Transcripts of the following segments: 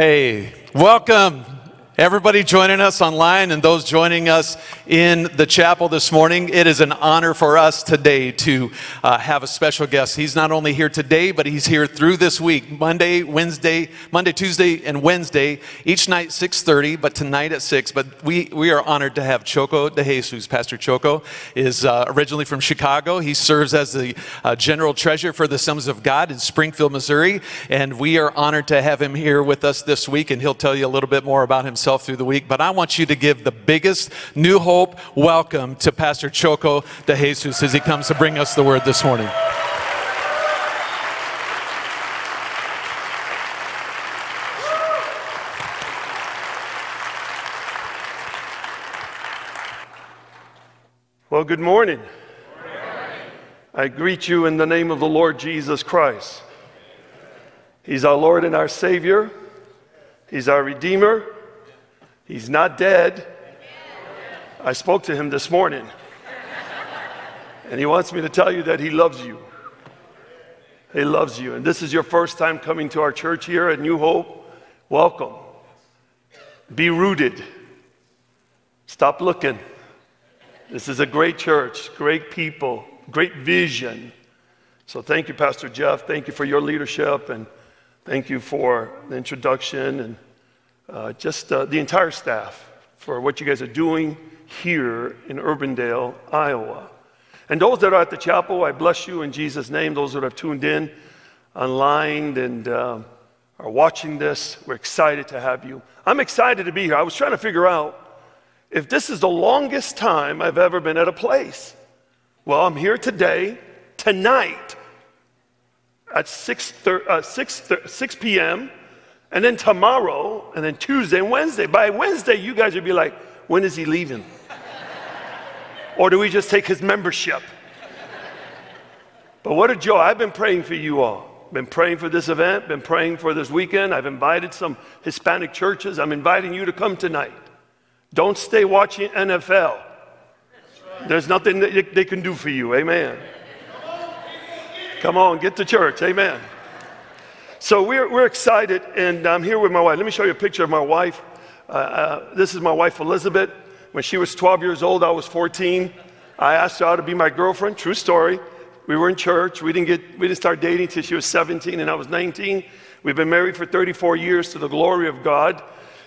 Hey, welcome. Everybody joining us online and those joining us in the chapel this morning, it is an honor for us today to uh, have a special guest. He's not only here today, but he's here through this week, Monday, Wednesday, Monday, Tuesday, and Wednesday, each night 6:30, but tonight at 6. But we we are honored to have Choco De Jesus. Pastor Choco is uh, originally from Chicago. He serves as the uh, general treasurer for the Sons of God in Springfield, Missouri, and we are honored to have him here with us this week. And he'll tell you a little bit more about himself through the week, but I want you to give the biggest New Hope welcome to Pastor Choco de Jesus as he comes to bring us the word this morning. Well, good morning. I greet you in the name of the Lord Jesus Christ. He's our Lord and our Savior. He's our Redeemer. He's not dead. I spoke to him this morning. And he wants me to tell you that he loves you. He loves you. And this is your first time coming to our church here at New Hope. Welcome. Be rooted. Stop looking. This is a great church, great people, great vision. So thank you, Pastor Jeff. Thank you for your leadership and thank you for the introduction and uh, just uh, the entire staff for what you guys are doing here in Urbandale, Iowa. And those that are at the chapel, I bless you in Jesus' name. Those that have tuned in online and uh, are watching this, we're excited to have you. I'm excited to be here. I was trying to figure out if this is the longest time I've ever been at a place. Well, I'm here today, tonight, at 6, uh, 6, 6 p.m. And then tomorrow, and then Tuesday and Wednesday. By Wednesday, you guys would be like, when is he leaving? or do we just take his membership? But what a joy. I've been praying for you all. Been praying for this event, been praying for this weekend. I've invited some Hispanic churches. I'm inviting you to come tonight. Don't stay watching NFL. There's nothing that they can do for you. Amen. Come on, get to church. Amen. So we're, we're excited, and I'm here with my wife. Let me show you a picture of my wife. Uh, uh, this is my wife, Elizabeth. When she was 12 years old, I was 14. I asked her out to be my girlfriend. True story. We were in church. We didn't, get, we didn't start dating until she was 17 and I was 19. We've been married for 34 years to the glory of God,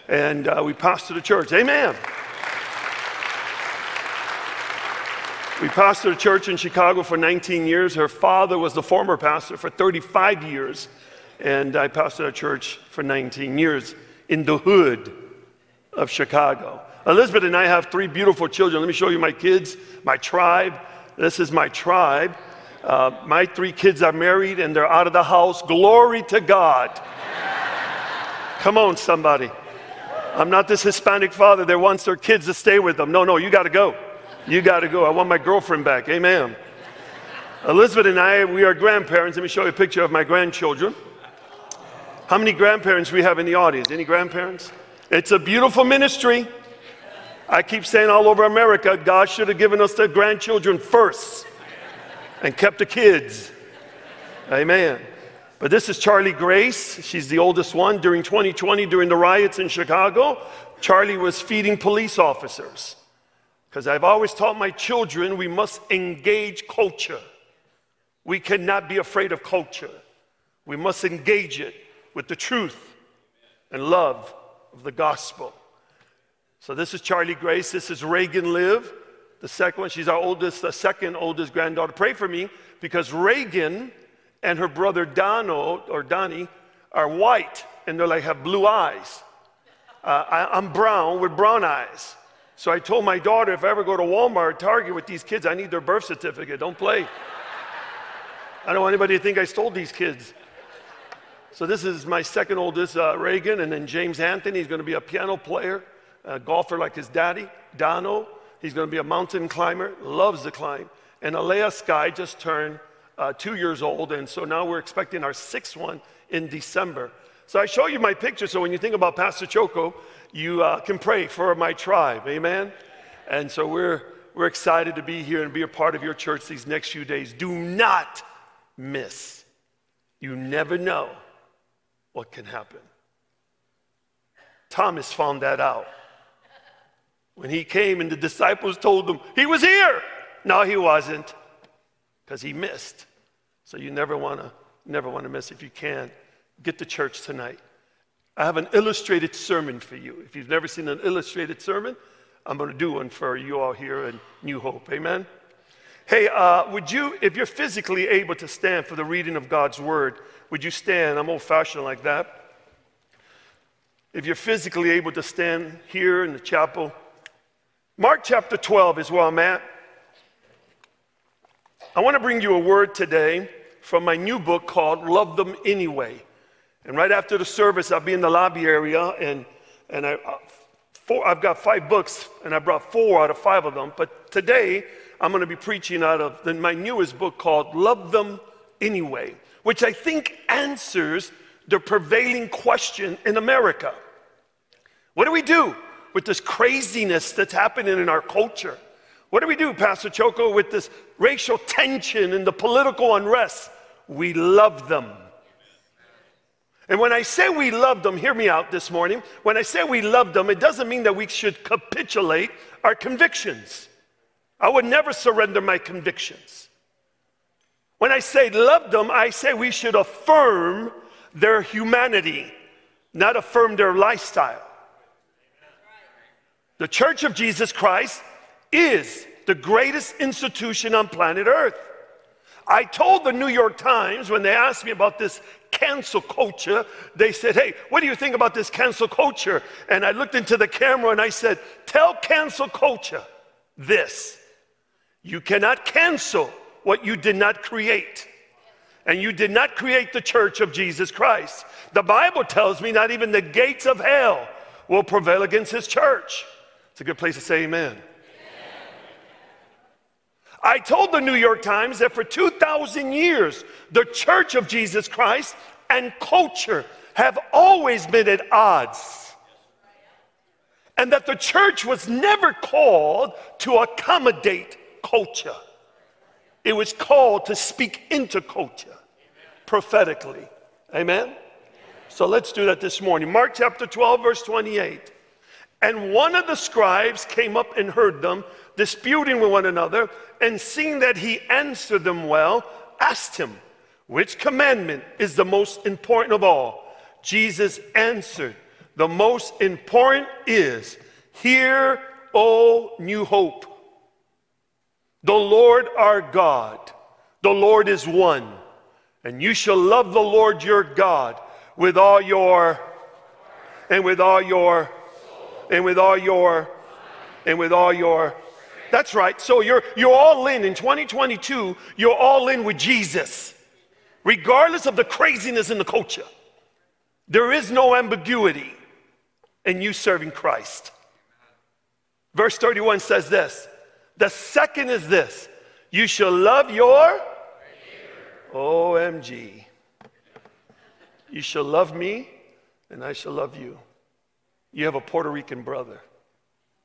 and uh, we pastored a church. Amen. We pastored a church in Chicago for 19 years. Her father was the former pastor for 35 years and I pastored a church for 19 years in the hood of Chicago. Elizabeth and I have three beautiful children. Let me show you my kids, my tribe. This is my tribe. Uh, my three kids are married and they're out of the house. Glory to God. Come on, somebody. I'm not this Hispanic father that wants their kids to stay with them. No, no, you got to go. You got to go. I want my girlfriend back. Amen. Elizabeth and I, we are grandparents. Let me show you a picture of my grandchildren. How many grandparents we have in the audience? Any grandparents? It's a beautiful ministry. I keep saying all over America, God should have given us the grandchildren first and kept the kids. Amen. But this is Charlie Grace. She's the oldest one. During 2020, during the riots in Chicago, Charlie was feeding police officers. Because I've always taught my children we must engage culture. We cannot be afraid of culture. We must engage it with the truth and love of the gospel. So this is Charlie Grace. This is Reagan Live, the second one. She's our oldest, the second oldest granddaughter. Pray for me because Reagan and her brother Dono or Donnie are white and they're like have blue eyes. Uh, I, I'm brown with brown eyes. So I told my daughter if I ever go to Walmart, or Target with these kids, I need their birth certificate. Don't play. I don't want anybody to think I stole these kids. So this is my second oldest, uh, Reagan, and then James Anthony. He's going to be a piano player, a golfer like his daddy. Dono, he's going to be a mountain climber, loves to climb. And Alea Sky just turned uh, two years old, and so now we're expecting our sixth one in December. So I show you my picture, so when you think about Pastor Choco, you uh, can pray for my tribe, amen? And so we're, we're excited to be here and be a part of your church these next few days. Do not miss. You never know what can happen. Thomas found that out. When he came and the disciples told him he was here. No, he wasn't, because he missed. So you never want to never want to miss if you can. Get to church tonight. I have an illustrated sermon for you. If you've never seen an illustrated sermon, I'm going to do one for you all here in New Hope. Amen. Hey, uh, would you, if you're physically able to stand for the reading of God's word, would you stand? I'm old fashioned like that. If you're physically able to stand here in the chapel, Mark chapter 12 is where I'm at. I want to bring you a word today from my new book called Love Them Anyway. And right after the service, I'll be in the lobby area, and, and I, uh, four, I've got five books, and I brought four out of five of them. But today, I'm going to be preaching out of my newest book called Love Them Anyway, which I think answers the prevailing question in America. What do we do with this craziness that's happening in our culture? What do we do, Pastor Choco, with this racial tension and the political unrest? We love them. And when I say we love them, hear me out this morning. When I say we love them, it doesn't mean that we should capitulate our convictions. I would never surrender my convictions. When I say love them, I say we should affirm their humanity, not affirm their lifestyle. The Church of Jesus Christ is the greatest institution on planet Earth. I told the New York Times when they asked me about this cancel culture, they said, Hey, what do you think about this cancel culture? And I looked into the camera and I said, Tell cancel culture this you cannot cancel what you did not create. And you did not create the church of Jesus Christ. The Bible tells me not even the gates of hell will prevail against his church. It's a good place to say amen. I told the New York Times that for 2,000 years, the Church of Jesus Christ and culture have always been at odds. And that the church was never called to accommodate culture, it was called to speak into culture prophetically. Amen? So let's do that this morning. Mark chapter 12, verse 28. And one of the scribes came up and heard them disputing with one another, and seeing that he answered them well, asked him, Which commandment is the most important of all? Jesus answered, The most important is, Hear, O new hope. The Lord our God, the Lord is one, and you shall love the Lord your God with all your, and with all your, and with all your, and with all your that's right. So you're, you're all in. In 2022, you're all in with Jesus, regardless of the craziness in the culture. There is no ambiguity in you serving Christ. Verse 31 says this The second is this you shall love your OMG. You shall love me, and I shall love you. You have a Puerto Rican brother.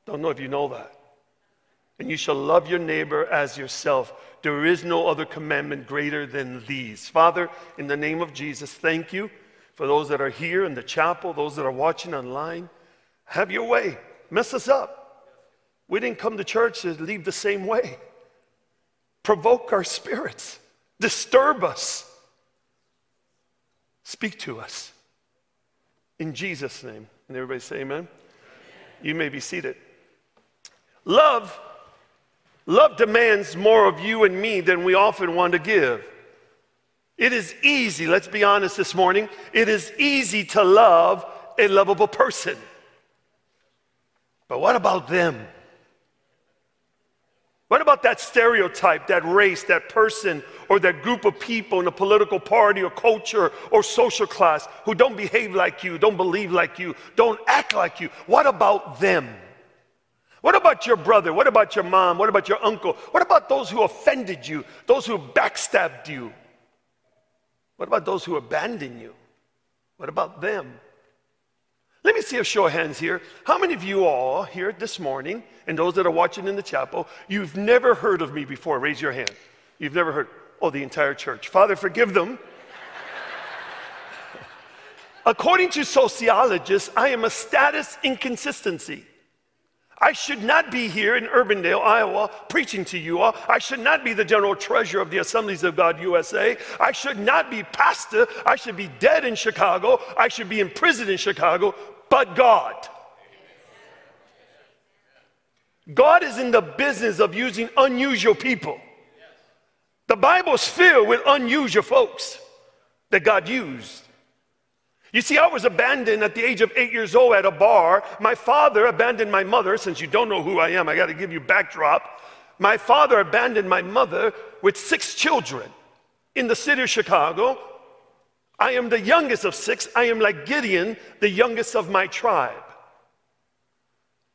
Don't know if you know that and you shall love your neighbor as yourself. There is no other commandment greater than these. Father, in the name of Jesus, thank you for those that are here in the chapel, those that are watching online. Have your way. Mess us up. We didn't come to church to leave the same way. Provoke our spirits, disturb us, speak to us. In Jesus' name. And everybody say amen. You may be seated. Love Love demands more of you and me than we often want to give. It is easy, let's be honest this morning, it is easy to love a lovable person. But what about them? What about that stereotype, that race, that person, or that group of people in a political party or culture or social class who don't behave like you, don't believe like you, don't act like you? What about them? What about your brother? What about your mom? What about your uncle? What about those who offended you? Those who backstabbed you? What about those who abandoned you? What about them? Let me see a show of hands here. How many of you all here this morning, and those that are watching in the chapel, you've never heard of me before? Raise your hand. You've never heard. Oh, the entire church. Father, forgive them. According to sociologists, I am a status inconsistency. I should not be here in Urbandale, Iowa, preaching to you all. I should not be the general treasurer of the Assemblies of God USA. I should not be pastor. I should be dead in Chicago. I should be in prison in Chicago. But God. God is in the business of using unusual people. The Bible's filled with unusual folks that God used. You see, I was abandoned at the age of eight years old at a bar. My father abandoned my mother. Since you don't know who I am, I got to give you backdrop. My father abandoned my mother with six children in the city of Chicago. I am the youngest of six. I am like Gideon, the youngest of my tribe.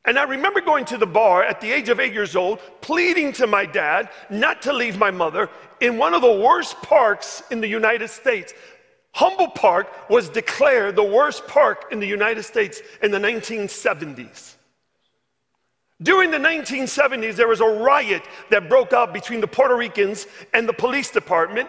And I remember going to the bar at the age of eight years old, pleading to my dad not to leave my mother in one of the worst parks in the United States. Humboldt Park was declared the worst park in the United States in the 1970s. During the 1970s, there was a riot that broke out between the Puerto Ricans and the police department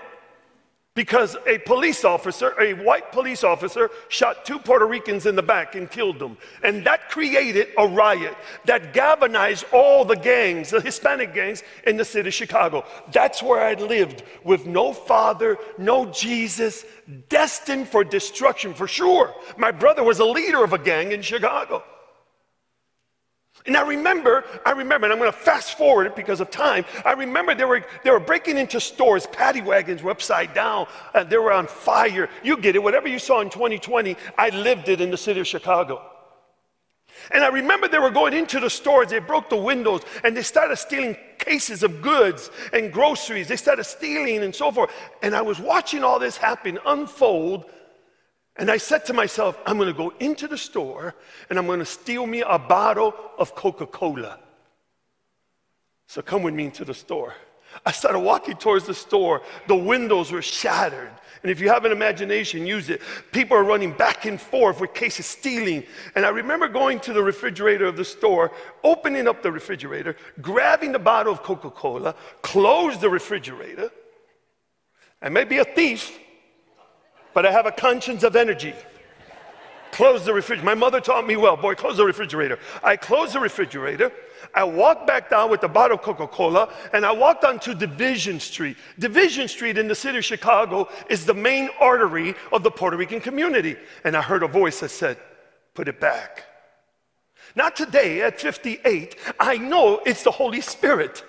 because a police officer, a white police officer, shot two Puerto Ricans in the back and killed them. And that created a riot that galvanized all the gangs, the Hispanic gangs in the city of Chicago. That's where I lived with no father, no Jesus, destined for destruction for sure. My brother was a leader of a gang in Chicago. And I remember, I remember, and I'm going to fast forward it because of time. I remember they were, they were breaking into stores. Paddy wagons were upside down. and they were on fire. You get it. Whatever you saw in 2020, I lived it in the city of Chicago. And I remember they were going into the stores. They broke the windows and they started stealing cases of goods and groceries. They started stealing and so forth. And I was watching all this happen unfold and I said to myself, I'm going to go into the store and I'm going to steal me a bottle of Coca Cola. So come with me into the store. I started walking towards the store. The windows were shattered. And if you have an imagination, use it. People are running back and forth with cases stealing. And I remember going to the refrigerator of the store, opening up the refrigerator, grabbing the bottle of Coca Cola, close the refrigerator. I may be a thief, but I have a conscience of energy. Close the refrigerator. My mother taught me well, boy, close the refrigerator. I closed the refrigerator. I walked back down with the bottle of Coca Cola and I walked onto Division Street. Division Street in the city of Chicago is the main artery of the Puerto Rican community. And I heard a voice that said, Put it back. Not today at 58, I know it's the Holy Spirit.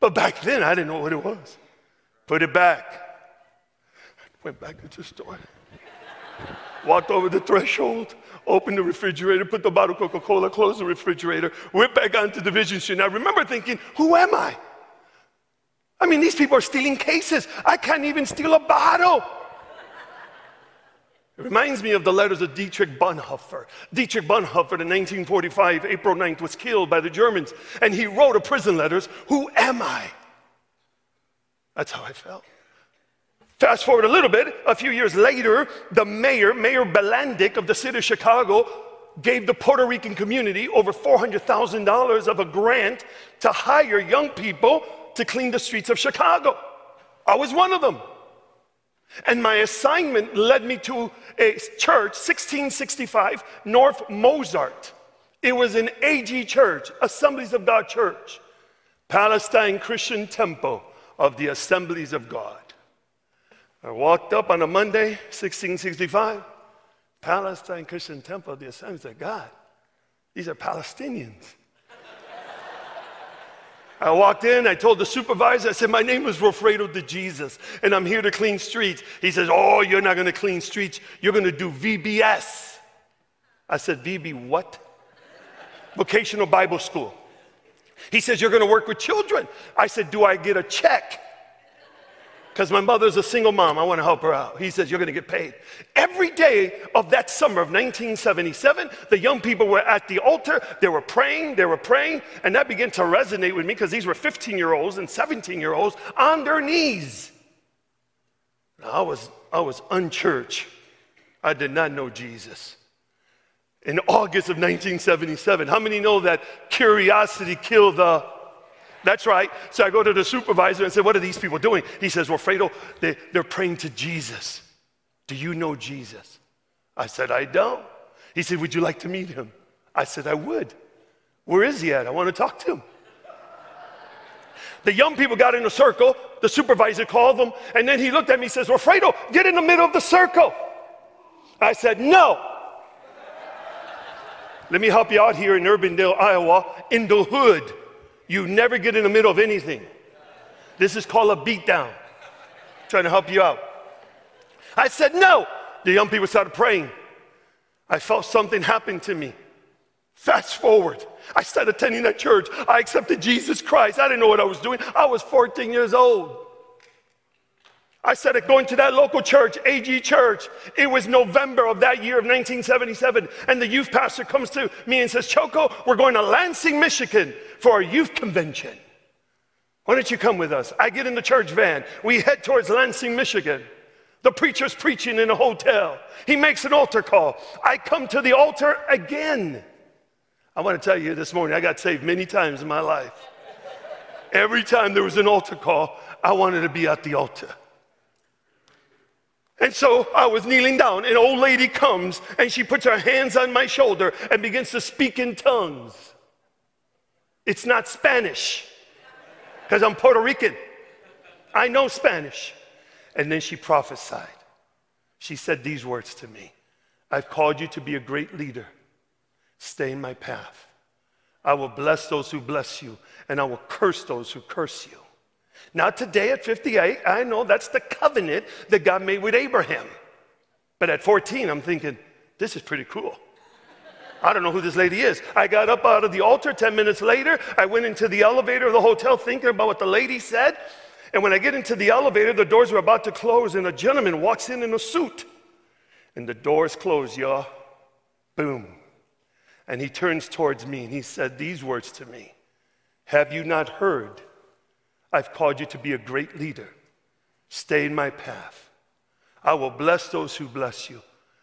But back then, I didn't know what it was. Put it back. Went back into the store. Walked over the threshold, opened the refrigerator, put the bottle of Coca Cola, closed the refrigerator, went back onto Division Street. And I remember thinking, who am I? I mean, these people are stealing cases. I can't even steal a bottle. It reminds me of the letters of Dietrich Bonhoeffer. Dietrich Bonhoeffer in 1945, April 9th, was killed by the Germans, and he wrote a prison letters, Who am I? That's how I felt. Fast forward a little bit, a few years later, the mayor, Mayor Bilandic of the city of Chicago, gave the Puerto Rican community over $400,000 of a grant to hire young people to clean the streets of Chicago. I was one of them. And my assignment led me to a church, 1665 North Mozart. It was an AG church, Assemblies of God Church, Palestine Christian Temple of the Assemblies of God. I walked up on a Monday, 1665, Palestine Christian Temple, of the Assemblies of God. These are Palestinians. I walked in, I told the supervisor, I said, My name is Wilfredo de Jesus, and I'm here to clean streets. He says, Oh, you're not gonna clean streets, you're gonna do VBS. I said, VB what? Vocational Bible School. He says, You're gonna work with children. I said, Do I get a check? Because my mother's a single mom. I want to help her out. He says, You're going to get paid. Every day of that summer of 1977, the young people were at the altar. They were praying, they were praying, and that began to resonate with me because these were 15 year olds and 17 year olds on their knees. I was, I was unchurched. I did not know Jesus. In August of 1977, how many know that curiosity killed the that's right. So I go to the supervisor and say, What are these people doing? He says, Well, Fredo, they, they're praying to Jesus. Do you know Jesus? I said, I don't. He said, Would you like to meet him? I said, I would. Where is he at? I want to talk to him. The young people got in a circle. The supervisor called them, and then he looked at me and says, Wilfredo, get in the middle of the circle. I said, No. Let me help you out here in Urbandale, Iowa. In the hood, you never get in the middle of anything. This is called a beatdown. Trying to help you out. I said, No. The young people started praying. I felt something happen to me. Fast forward, I started attending that church. I accepted Jesus Christ. I didn't know what I was doing. I was 14 years old. I started going to that local church, AG Church. It was November of that year of 1977. And the youth pastor comes to me and says, Choco, we're going to Lansing, Michigan for a youth convention. Why don't you come with us? I get in the church van. We head towards Lansing, Michigan. The preacher's preaching in a hotel. He makes an altar call. I come to the altar again. I want to tell you this morning, I got saved many times in my life. Every time there was an altar call, I wanted to be at the altar. And so I was kneeling down, an old lady comes and she puts her hands on my shoulder and begins to speak in tongues. It's not Spanish, because I'm Puerto Rican. I know Spanish. And then she prophesied. She said these words to me I've called you to be a great leader. Stay in my path. I will bless those who bless you, and I will curse those who curse you. Now, today at 58, I know that's the covenant that God made with Abraham. But at 14, I'm thinking, this is pretty cool. I don't know who this lady is. I got up out of the altar 10 minutes later. I went into the elevator of the hotel thinking about what the lady said. And when I get into the elevator, the doors were about to close, and a gentleman walks in in a suit. And the doors close, y'all. Boom. And he turns towards me and he said these words to me Have you not heard? I've called you to be a great leader. Stay in my path. I will bless those who bless you,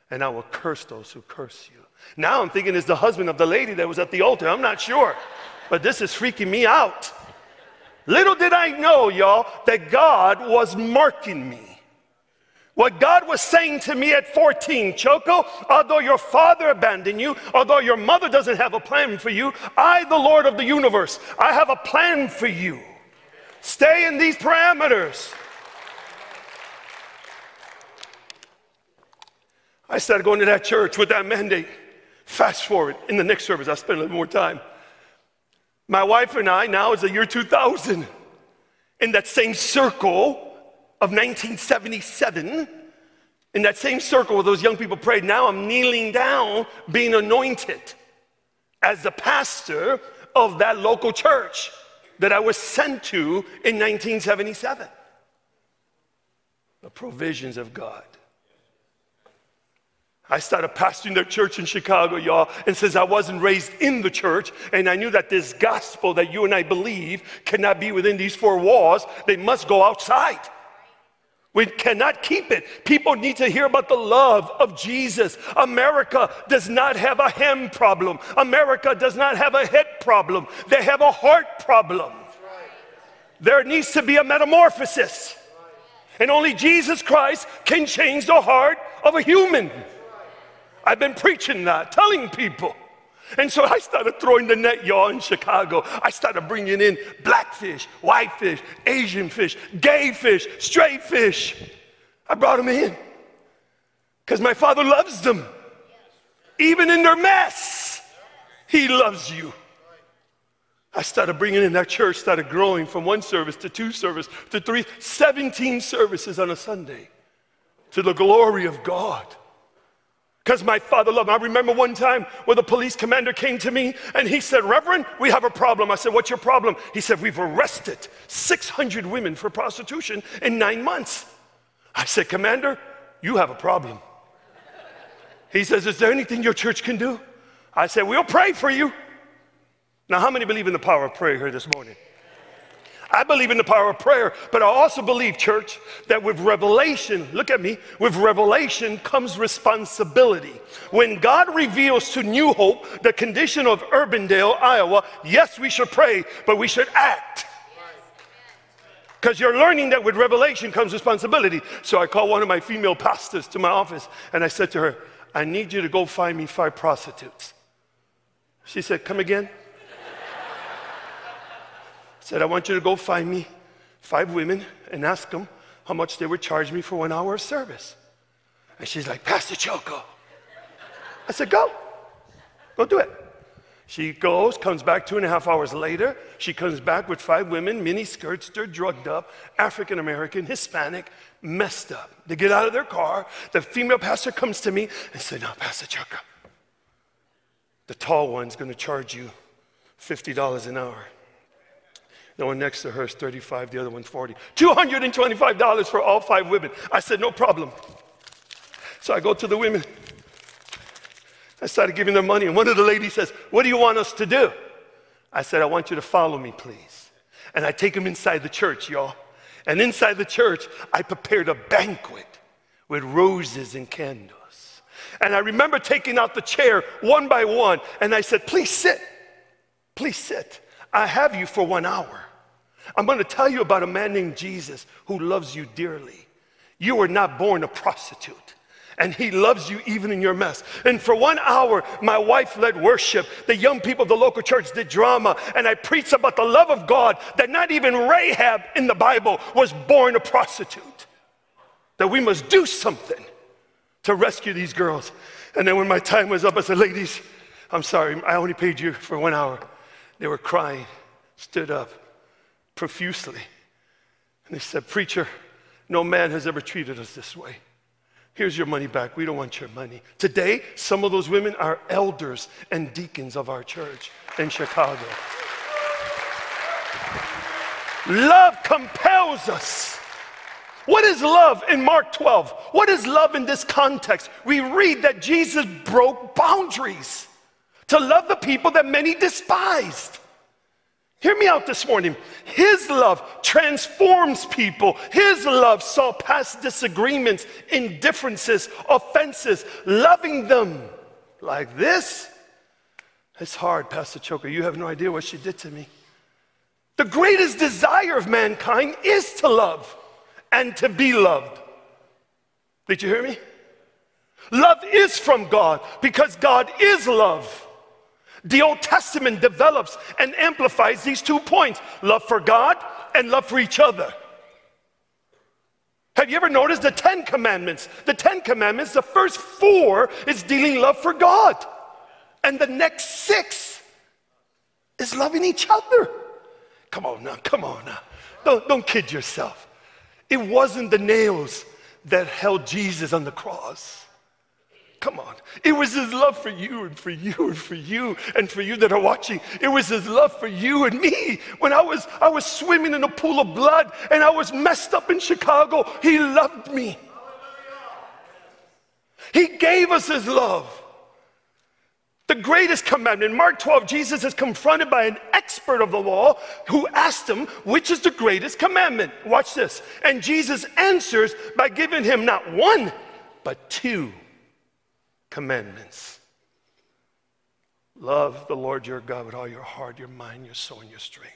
and I will curse those who curse you. Now I'm thinking it's the husband of the lady that was at the altar. I'm not sure, but this is freaking me out. Little did I know, y'all, that God was marking me. What God was saying to me at 14, Choco, although your father abandoned you, although your mother doesn't have a plan for you, I, the Lord of the universe, I have a plan for you. Stay in these parameters. I started going to that church with that mandate. Fast forward, in the next service, I spent a little more time. My wife and I, now is the year 2000, in that same circle of 1977, in that same circle where those young people prayed, now I'm kneeling down, being anointed as the pastor of that local church that I was sent to in 1977. The provisions of God. I started pastoring their church in Chicago, y'all, and since I wasn't raised in the church, and I knew that this gospel that you and I believe cannot be within these four walls, they must go outside. We cannot keep it. People need to hear about the love of Jesus. America does not have a hem problem. America does not have a head problem. They have a heart problem. There needs to be a metamorphosis. And only Jesus Christ can change the heart of a human. I've been preaching that, telling people. And so I started throwing the net, y'all, in Chicago. I started bringing in black fish, white fish, Asian fish, gay fish, straight fish. I brought them in because my father loves them. Even in their mess, he loves you. I started bringing in that church, started growing from one service to two service to three, 17 services on a Sunday to the glory of God because my father loved me. I remember one time where the police commander came to me and he said, Reverend, we have a problem. I said, What's your problem? He said, We've arrested 600 women for prostitution in nine months. I said, Commander, you have a problem. He says, Is there anything your church can do? I said, We'll pray for you. Now, how many believe in the power of prayer here this morning? I believe in the power of prayer, but I also believe, church, that with revelation, look at me, with revelation comes responsibility. When God reveals to New Hope the condition of Urbandale, Iowa, yes, we should pray, but we should act. Because you're learning that with revelation comes responsibility. So I called one of my female pastors to my office and I said to her, I need you to go find me five prostitutes. She said, Come again? Said, I want you to go find me five women and ask them how much they would charge me for one hour of service. And she's like, Pastor Choco. I said, Go. Go do it. She goes, comes back two and a half hours later. She comes back with five women, mini skirts, they're drugged up, African American, Hispanic, messed up. They get out of their car. The female pastor comes to me and says, Now, Pastor Choco, the tall one's gonna charge you $50 an hour. The one next to her is 35, the other one's 40. $225 for all five women. I said, no problem. So I go to the women. I started giving them money, and one of the ladies says, What do you want us to do? I said, I want you to follow me, please. And I take them inside the church, y'all. And inside the church, I prepared a banquet with roses and candles. And I remember taking out the chair one by one, and I said, Please sit. Please sit. I have you for one hour. I'm going to tell you about a man named Jesus who loves you dearly. You were not born a prostitute. And he loves you even in your mess. And for one hour, my wife led worship. The young people of the local church did drama. And I preached about the love of God that not even Rahab in the Bible was born a prostitute. That we must do something to rescue these girls. And then when my time was up, I said, Ladies, I'm sorry, I only paid you for one hour. They were crying, stood up profusely. And they said, Preacher, no man has ever treated us this way. Here's your money back. We don't want your money. Today, some of those women are elders and deacons of our church in Chicago. Love compels us. What is love in Mark 12? What is love in this context? We read that Jesus broke boundaries to love the people that many despised. Hear me out this morning. His love transforms people. His love saw past disagreements, indifferences, offenses, loving them like this. It's hard, Pastor Choco. You have no idea what she did to me. The greatest desire of mankind is to love and to be loved. Did you hear me? Love is from God because God is love. The Old Testament develops and amplifies these two points love for God and love for each other. Have you ever noticed the Ten Commandments? The Ten Commandments, the first four is dealing love for God, and the next six is loving each other. Come on now, come on now. Don't, don't kid yourself. It wasn't the nails that held Jesus on the cross. Come on. It was his love for you and for you and for you and for you that are watching. It was his love for you and me. When I was I was swimming in a pool of blood and I was messed up in Chicago, he loved me. He gave us his love. The greatest commandment, Mark 12, Jesus is confronted by an expert of the law who asked him, Which is the greatest commandment? Watch this. And Jesus answers by giving him not one, but two commandments. Love the Lord your God with all your heart, your mind, your soul, and your strength.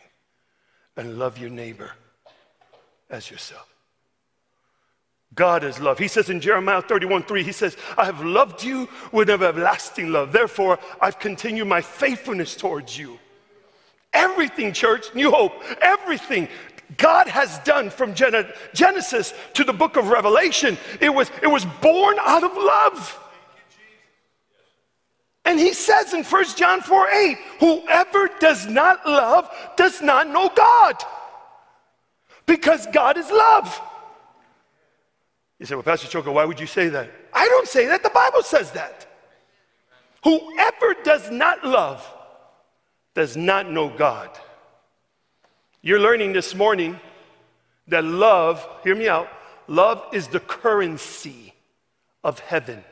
And love your neighbor as yourself. God is love. He says in Jeremiah 31 3, He says, I have loved you with an everlasting love. Therefore, I've continued my faithfulness towards you. Everything, church, New Hope, everything God has done from Genesis to the book of Revelation, it was, it was born out of love. And he says in 1 John 4 8, whoever does not love does not know God. Because God is love. You say, well, Pastor Choco, why would you say that? I don't say that. The Bible says that. Whoever does not love does not know God. You're learning this morning that love, hear me out, love is the currency of heaven.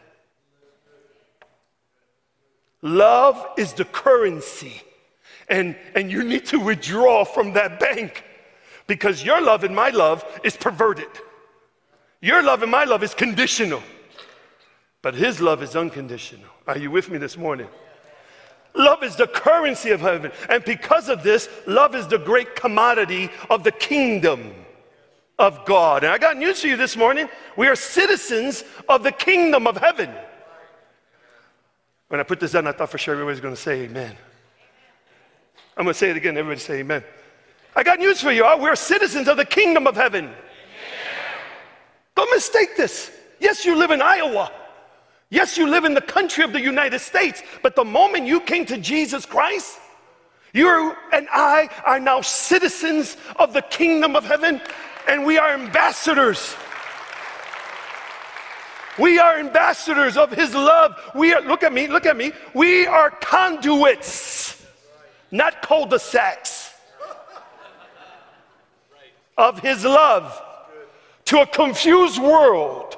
Love is the currency. And, and you need to withdraw from that bank because your love and my love is perverted. Your love and my love is conditional, but his love is unconditional. Are you with me this morning? Love is the currency of heaven. And because of this, love is the great commodity of the kingdom of God. And I got news for you this morning. We are citizens of the kingdom of heaven. When I put this down, I thought for sure everybody's going to say amen. I'm going to say it again. Everybody say amen. I got news for you. We're citizens of the kingdom of heaven. Amen. Don't mistake this. Yes, you live in Iowa. Yes, you live in the country of the United States. But the moment you came to Jesus Christ, you and I are now citizens of the kingdom of heaven, and we are ambassadors. We are ambassadors of his love. We are, look at me, look at me. We are conduits, not cul de sacs of his love to a confused world.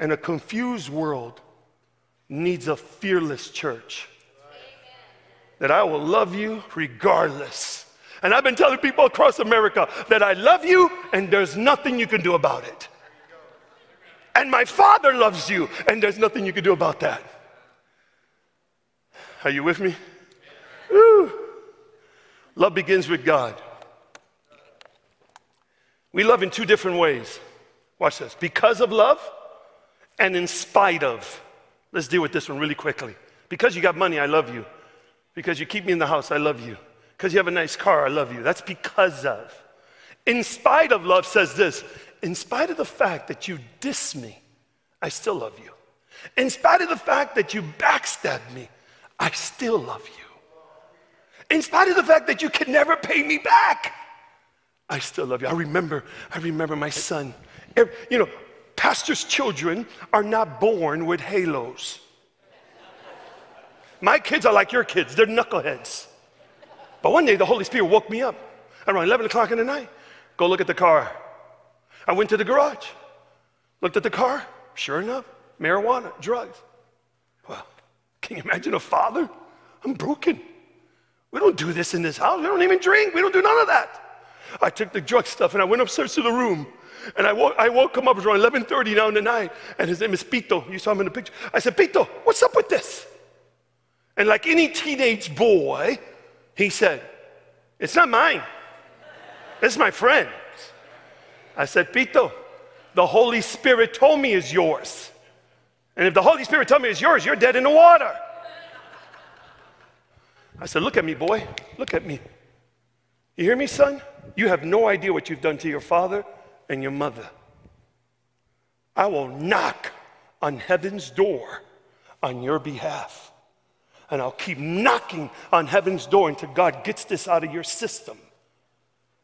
And a confused world needs a fearless church that I will love you regardless. And I've been telling people across America that I love you and there's nothing you can do about it. And my father loves you and there's nothing you can do about that. Are you with me? Woo. Love begins with God. We love in two different ways. Watch this. Because of love and in spite of. Let's deal with this one really quickly. Because you got money, I love you. Because you keep me in the house, I love you. Because you have a nice car, I love you. That's because of. In spite of love says this in spite of the fact that you diss me, I still love you. In spite of the fact that you backstab me, I still love you. In spite of the fact that you can never pay me back, I still love you. I remember, I remember my son. You know, pastors' children are not born with halos. My kids are like your kids, they're knuckleheads. But one day the Holy Spirit woke me up around 11 o'clock in the night. Go look at the car. I went to the garage, looked at the car. Sure enough, marijuana, drugs. Well, can you imagine a father? I'm broken. We don't do this in this house. We don't even drink. We don't do none of that. I took the drug stuff and I went upstairs to the room. And I woke, I woke him up around 11.30 down the night. And his name is Pito. You saw him in the picture. I said, Pito, what's up with this? And like any teenage boy, he said, It's not mine. It's my friend. I said, Pito, the Holy Spirit told me is yours. And if the Holy Spirit told me it's yours, you're dead in the water. I said, Look at me, boy. Look at me. You hear me, son? You have no idea what you've done to your father and your mother. I will knock on heaven's door on your behalf. And I'll keep knocking on heaven's door until God gets this out of your system.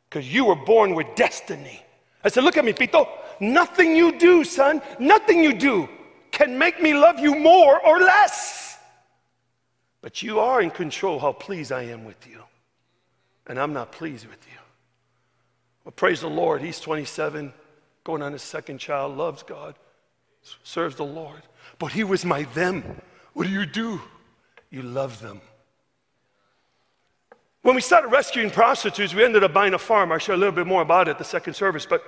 Because you were born with destiny. I said, Look at me, Pito. Nothing you do, son, nothing you do can make me love you more or less. But you are in control how pleased I am with you. And I'm not pleased with you. Well, praise the Lord. He's 27, going on his second child, loves God, serves the Lord. But he was my them. What do you do? you love them. When we started rescuing prostitutes, we ended up buying a farm. I'll share a little bit more about it at the second service, but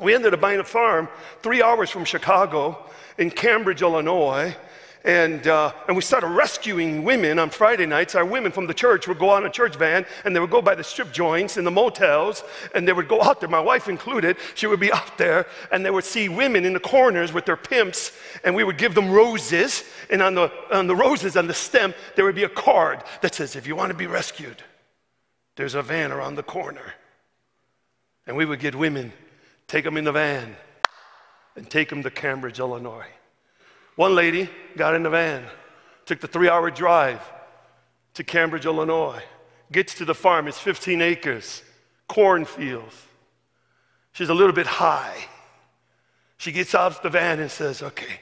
we ended up buying a farm three hours from Chicago in Cambridge, Illinois. And, uh, and we started rescuing women on Friday nights. Our women from the church would go on a church van and they would go by the strip joints in the motels and they would go out there, my wife included. She would be out there and they would see women in the corners with their pimps and we would give them roses. And on the, on the roses, on the stem, there would be a card that says, If you want to be rescued, there's a van around the corner. And we would get women, take them in the van, and take them to Cambridge, Illinois. One lady got in the van, took the three hour drive to Cambridge, Illinois, gets to the farm, it's 15 acres, cornfields. She's a little bit high. She gets out of the van and says, Okay,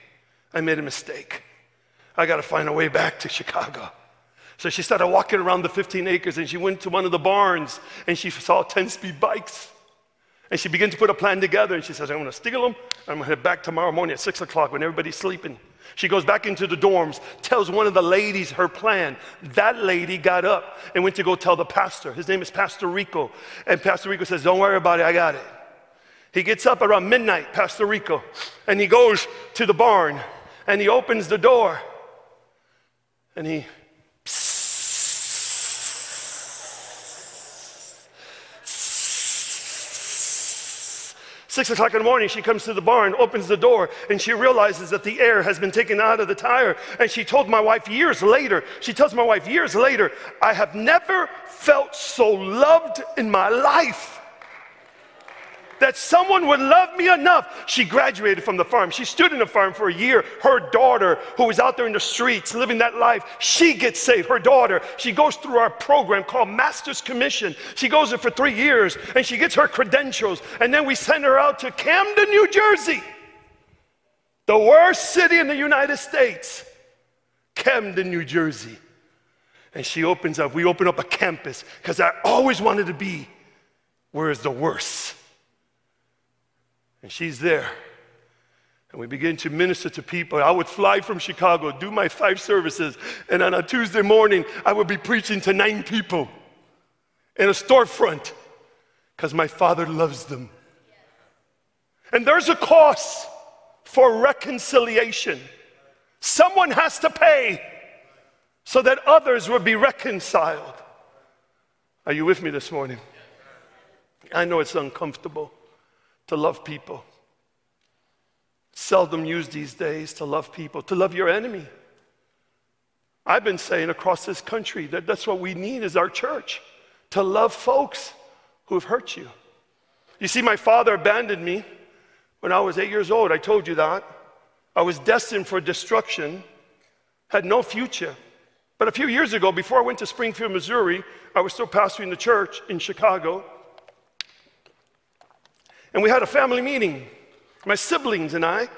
I made a mistake. I got to find a way back to Chicago. So she started walking around the 15 acres and she went to one of the barns and she saw 10 speed bikes. And she began to put a plan together and she says, I'm going to steal them. I'm going to head back tomorrow morning at 6 o'clock when everybody's sleeping. She goes back into the dorms, tells one of the ladies her plan. That lady got up and went to go tell the pastor. His name is Pastor Rico. And Pastor Rico says, Don't worry about it, I got it. He gets up around midnight, Pastor Rico, and he goes to the barn and he opens the door and he Six o'clock in the morning, she comes to the barn, opens the door, and she realizes that the air has been taken out of the tire. And she told my wife years later, she tells my wife years later, I have never felt so loved in my life that someone would love me enough. She graduated from the farm. She stood in the farm for a year. Her daughter, who was out there in the streets living that life, she gets saved. Her daughter, she goes through our program called Master's Commission. She goes there for three years and she gets her credentials. And then we send her out to Camden, New Jersey, the worst city in the United States. Camden, New Jersey. And she opens up, we open up a campus because I always wanted to be where is the worst. And she's there. And we begin to minister to people. I would fly from Chicago, do my five services, and on a Tuesday morning, I would be preaching to nine people in a storefront because my father loves them. And there's a cost for reconciliation. Someone has to pay so that others will be reconciled. Are you with me this morning? I know it's uncomfortable to love people. Seldom used these days to love people, to love your enemy. I've been saying across this country that that's what we need is our church to love folks who have hurt you. You see, my father abandoned me when I was eight years old. I told you that. I was destined for destruction, had no future. But a few years ago, before I went to Springfield, Missouri, I was still pastoring the church in Chicago. And we had a family meeting, my siblings and I.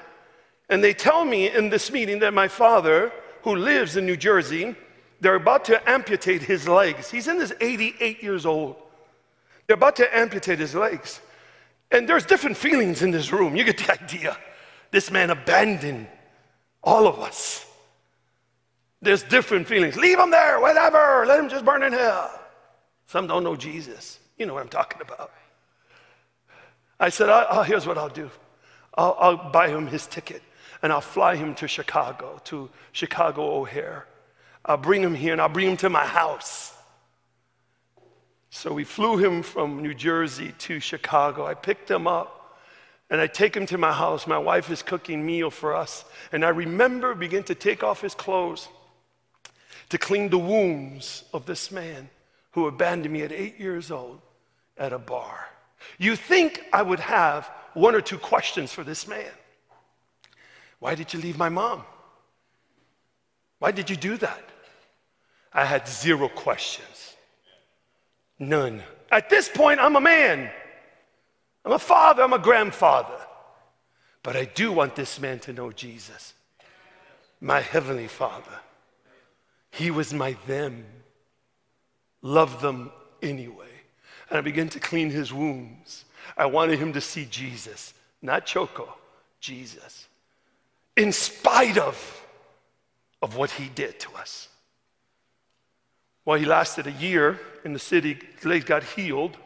And they tell me in this meeting that my father, who lives in New Jersey, they're about to amputate his legs. He's in his 88 years old. They're about to amputate his legs. And there's different feelings in this room. You get the idea. This man abandoned all of us. There's different feelings. Leave him there, whatever. Let him just burn in hell. Some don't know Jesus. You know what I'm talking about. I said, oh, here's what I'll do I'll, I'll buy him his ticket and I'll fly him to Chicago, to Chicago O'Hare. I'll bring him here and I'll bring him to my house. So we flew him from New Jersey to Chicago. I picked him up and I take him to my house. My wife is cooking meal for us. And I remember begin to take off his clothes to clean the wounds of this man who abandoned me at eight years old at a bar. You think I would have one or two questions for this man. Why did you leave my mom? Why did you do that? I had zero questions. None. At this point, I'm a man. I'm a father, I'm a grandfather. But I do want this man to know Jesus, my heavenly father. He was my them. Love them anyway and I began to clean his wounds. I wanted him to see Jesus, not Choco, Jesus, in spite of, of what he did to us. Well, he lasted a year in the city, his leg got healed.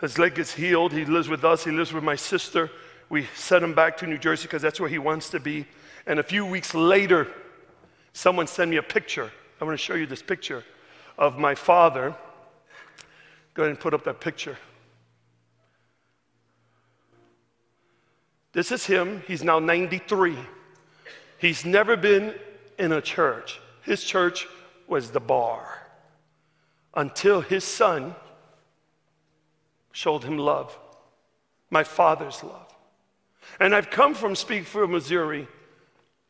His leg gets healed. He lives with us, he lives with my sister. We sent him back to New Jersey because that's where he wants to be. And a few weeks later, someone sent me a picture. I want to show you this picture of my father Go ahead and put up that picture. This is him. He's now 93. He's never been in a church. His church was the bar until his son showed him love, my father's love. And I've come from Springfield, Missouri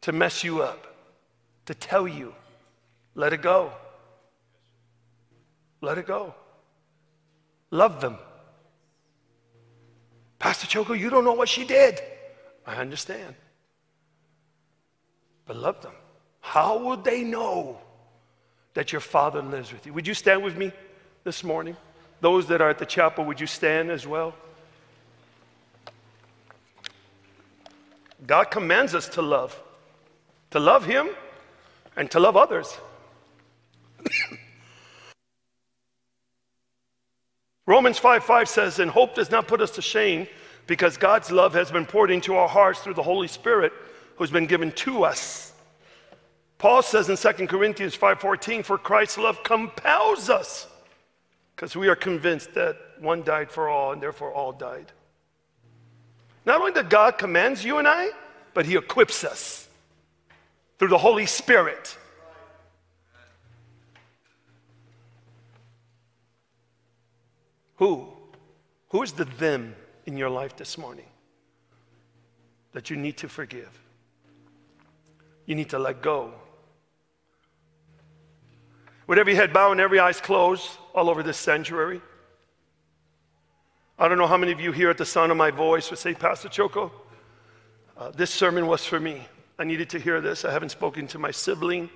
to mess you up, to tell you, let it go. Let it go. Love them. Pastor Choco, you don't know what she did. I understand. But love them. How would they know that your Father lives with you? Would you stand with me this morning? Those that are at the chapel, would you stand as well? God commands us to love, to love Him and to love others. Romans 5 5 says, And hope does not put us to shame because God's love has been poured into our hearts through the Holy Spirit who's been given to us. Paul says in 2 Corinthians 5:14, for Christ's love compels us, because we are convinced that one died for all, and therefore all died. Not only that God commands you and I, but He equips us through the Holy Spirit. Who? Who is the them in your life this morning that you need to forgive? You need to let go. With every head bowed and every eyes closed all over this sanctuary. I don't know how many of you here at the sound of my voice would say, Pastor Choco, uh, this sermon was for me. I needed to hear this. I haven't spoken to my sibling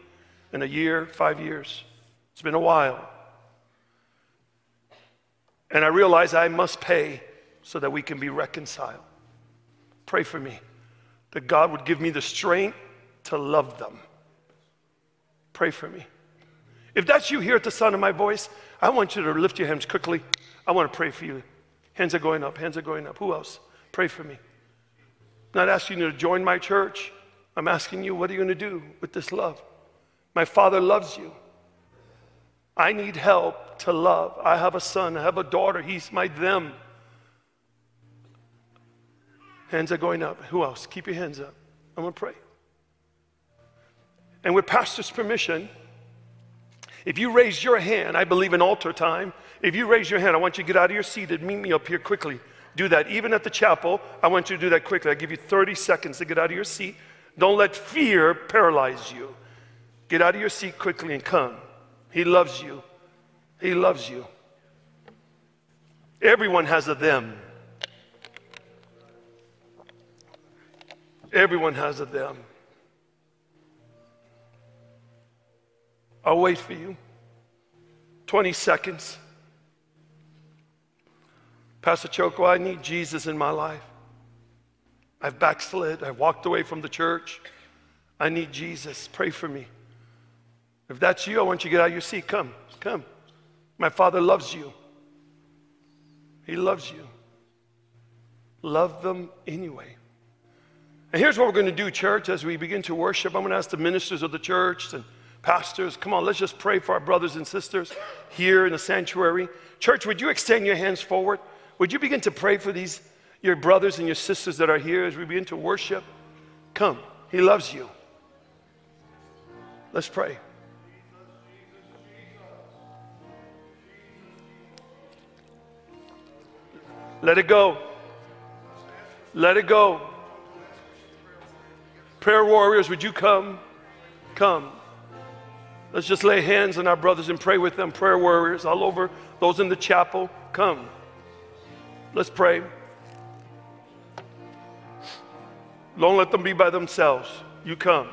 in a year, five years. It's been a while. And I realize I must pay so that we can be reconciled. Pray for me that God would give me the strength to love them. Pray for me. If that's you here at the sound of my voice, I want you to lift your hands quickly. I want to pray for you. Hands are going up, hands are going up. Who else? Pray for me. I'm not asking you to join my church. I'm asking you, what are you going to do with this love? My father loves you. I need help to love. I have a son, I have a daughter. He's my them. Hands are going up. Who else? Keep your hands up. I'm going to pray. And with pastor's permission, if you raise your hand, I believe in altar time. If you raise your hand, I want you to get out of your seat and meet me up here quickly. Do that. Even at the chapel, I want you to do that quickly. I give you 30 seconds to get out of your seat. Don't let fear paralyze you. Get out of your seat quickly and come. He loves you. He loves you. Everyone has a them. Everyone has a them. I'll wait for you. 20 seconds. Pastor Choco, I need Jesus in my life. I've backslid. I've walked away from the church. I need Jesus. Pray for me. If that's you, I want you to get out of your seat. Come, come. My Father loves you. He loves you. Love them anyway. And here's what we're going to do, church, as we begin to worship. I'm going to ask the ministers of the church and pastors, come on, let's just pray for our brothers and sisters here in the sanctuary. Church, would you extend your hands forward? Would you begin to pray for these, your brothers and your sisters that are here as we begin to worship? Come, He loves you. Let's pray. Let it go. Let it go. Prayer warriors, would you come? Come. Let's just lay hands on our brothers and pray with them. Prayer warriors all over, those in the chapel, come. Let's pray. Don't let them be by themselves. You come.